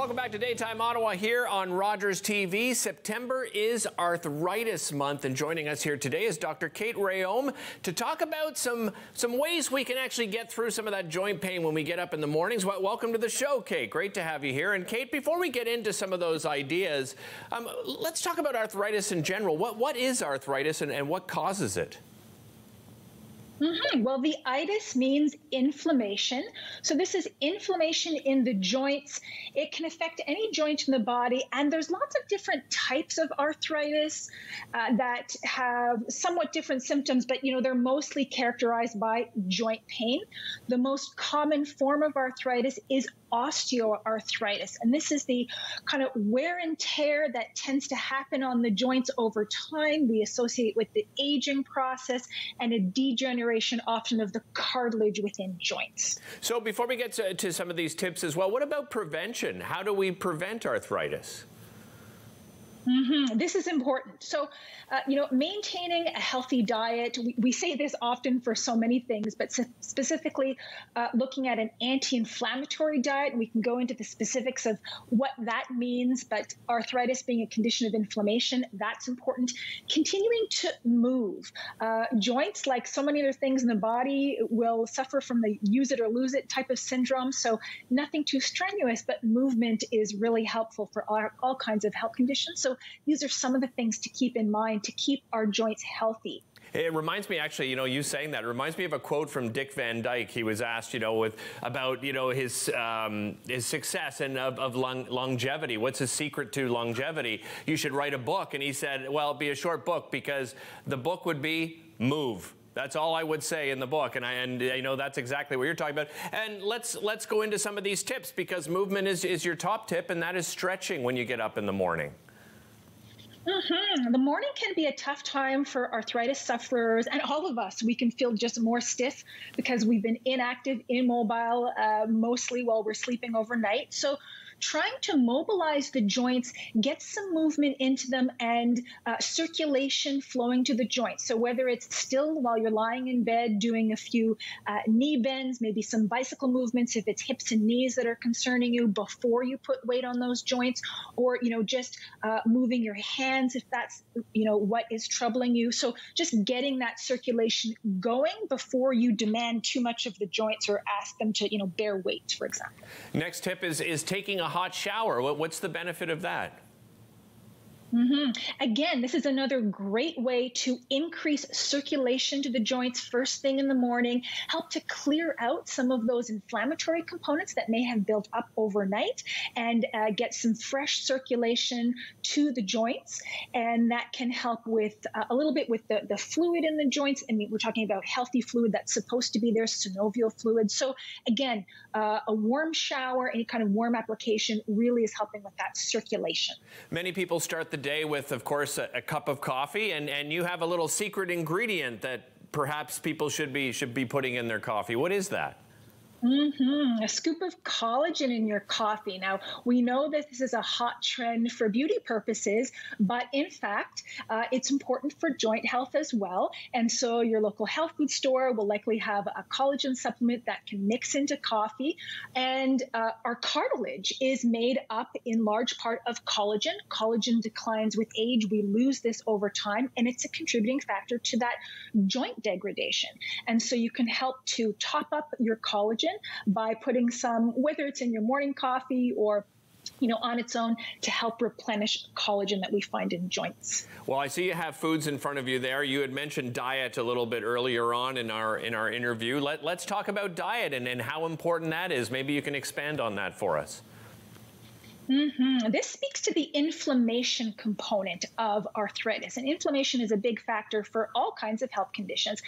Welcome back to Daytime Ottawa here on Rogers TV. September is Arthritis Month, and joining us here today is Dr. Kate Rhéaume to talk about some some ways we can actually get through some of that joint pain when we get up in the mornings. Welcome to the show, Kate. Great to have you here. And Kate, before we get into some of those ideas, um, let's talk about arthritis in general. What what is arthritis, and, and what causes it? Mm-hmm. Well, the itis means inflammation. So, this is inflammation in the joints. It can affect any joint in the body. And there's lots of different types of arthritis uh, that have somewhat different symptoms, but you know, they're mostly characterized by joint pain. The most common form of arthritis is osteoarthritis. And this is the kind of wear and tear that tends to happen on the joints over time. We associate with the aging process and a degeneration often of the cartilage within joints. So, before we get to, to some of these tips as well, what about prevention? How do we prevent arthritis? Mm-hmm. This is important. So, uh, you know, maintaining a healthy diet, we, we, say this often for so many things, but specifically uh, looking at an anti inflammatory diet, we can go into the specifics of what that means, but arthritis being a condition of inflammation, that's important. Continuing to move. Uh, joints, like so many other things in the body, will suffer from the use it or lose it type of syndrome. So, nothing too strenuous, but movement is really helpful for all, all kinds of health conditions. So, these are some of the things to keep in mind to keep our joints healthy. It reminds me, actually, you know, you saying that reminds me of a quote from Dick Van Dyke. He was asked, you know, with about you know his um, his success and of, of long, longevity. What's his secret to longevity? You should write a book, and he said, well, be a short book because the book would be move. That's all I would say in the book, and I and you know that's exactly what you're talking about. And let's let's go into some of these tips because movement is is your top tip, and that is stretching when you get up in the morning. Mm-hmm. The morning can be a tough time for arthritis sufferers and all of us. We can feel just more stiff because we've been inactive, immobile, uh, mostly while we're sleeping overnight. So, trying to mobilize the joints, get some movement into them, and uh, circulation flowing to the joints. So, whether it's still while you're lying in bed doing a few uh, knee bends, maybe some bicycle movements, if it's hips and knees that are concerning you before you put weight on those joints, or you know just uh, moving your hands if that's you know what is troubling you. So, just getting that circulation going before you demand too much of the joints or ask them to you know bear weight, for example. Next tip is is taking a hot shower. What's the benefit of that? Mm-hmm. Again, this is another great way to increase circulation to the joints first thing in the morning, help to clear out some of those inflammatory components that may have built up overnight, and uh, get some fresh circulation to the joints. And that can help with uh, a little bit with the, the fluid in the joints. I mean, we're talking about healthy fluid that's supposed to be there, synovial fluid. So, again, uh, a warm shower, any kind of warm application really is helping with that circulation. Many people start the day with, of course, a, a cup of coffee, and, and you have a little secret ingredient that perhaps people should be should be putting in their coffee. What is that? Mm-hmm. A scoop of collagen in your coffee. Now, we know that this is a hot trend for beauty purposes, but in fact, uh, it's important for joint health as well. And so, your local health food store will likely have a collagen supplement that can mix into coffee. And uh, our cartilage is made up in large part of collagen. Collagen declines with age, we lose this over time, and it's a contributing factor to that joint degradation. And so, you can help to top up your collagen by putting some, whether it's in your morning coffee or you know, on its own to help replenish collagen that we find in joints. Well, I see you have foods in front of you there. You had mentioned diet a little bit earlier on in our in our interview. Let, let's talk about diet and, and how important that is. Maybe you can expand on that for us. Mm-hmm. This speaks to the inflammation component of arthritis. And inflammation is a big factor for all kinds of health conditions.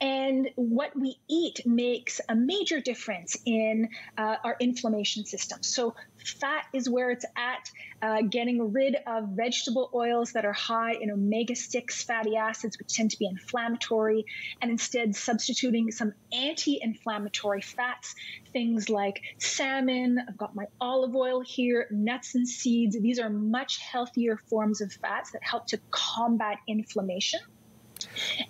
And what we eat makes a major difference in uh, our inflammation system. So, fat is where it's at. Uh, getting rid of vegetable oils that are high in omega 6 fatty acids, which tend to be inflammatory, and instead substituting some anti inflammatory fats, things like salmon. I've got my olive oil here, nuts and seeds. These are much healthier forms of fats that help to combat inflammation.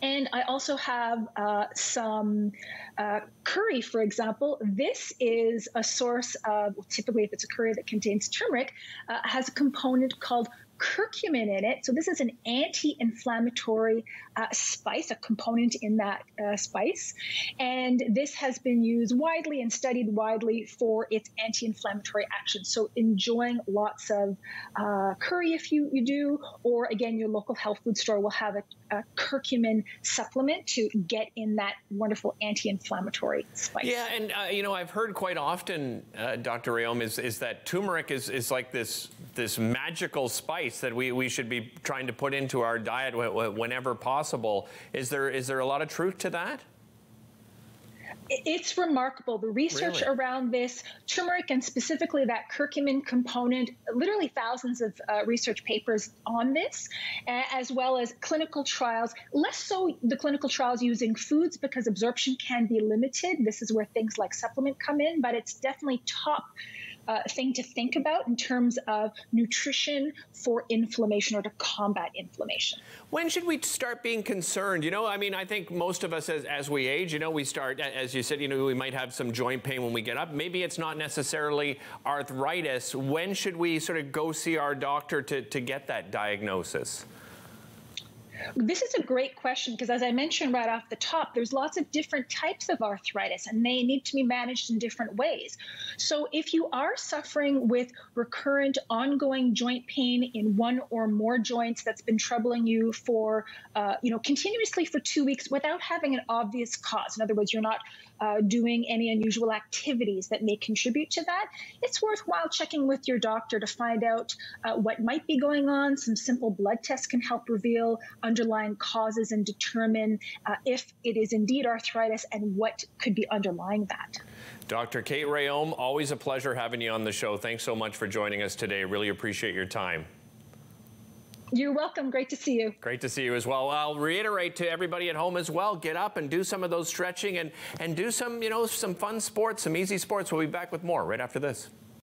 And I also have uh, some uh, curry, for example. This is a source of, typically, if it's a curry that contains turmeric, uh, has a component called curcumin in it. So this is an anti-inflammatory uh, spice, a component in that uh, spice, and this has been used widely and studied widely for its anti-inflammatory action. So enjoying lots of uh, curry if you, you do, or again, your local health food store will have a, a curcumin supplement to get in that wonderful anti-inflammatory spice. Yeah, and uh, you know I've heard quite often, uh, Dr. Rhéaume, is, is that turmeric is, is like this this magical spice that we, we should be trying to put into our diet whenever possible. Is there is there a lot of truth to that? It's remarkable. The research really? around this turmeric and specifically that curcumin component, literally thousands of uh, research papers on this, as well as clinical trials. Less so the clinical trials using foods because absorption can be limited. This is where things like supplement come in, but it's definitely top uh, thing to think about in terms of nutrition for inflammation or to combat inflammation. When should we start being concerned? You know, I mean, I think most of us as, as we age, you know, we start, as you said, you know, we might have some joint pain when we get up. Maybe it's not necessarily arthritis. When should we sort of go see our doctor to, to get that diagnosis? This is a great question because, as I mentioned right off the top, there's lots of different types of arthritis and they need to be managed in different ways. So, if you are suffering with recurrent, ongoing joint pain in one or more joints that's been troubling you for, uh, you know, continuously for two weeks without having an obvious cause, in other words, you're not uh, doing any unusual activities that may contribute to that, it's worthwhile checking with your doctor to find out uh, what might be going on. Some simple blood tests can help reveal underlying causes and determine uh, if it is indeed arthritis and what could be underlying that. Dr. Kate Rhéaume, always a pleasure having you on the show. Thanks so much for joining us today. Really appreciate your time. You're welcome. Great to see you. Great to see you as well. I'll reiterate to everybody at home as well, get up and do some of those stretching and, and do some, you know, some fun sports, some easy sports. We'll be back with more right after this.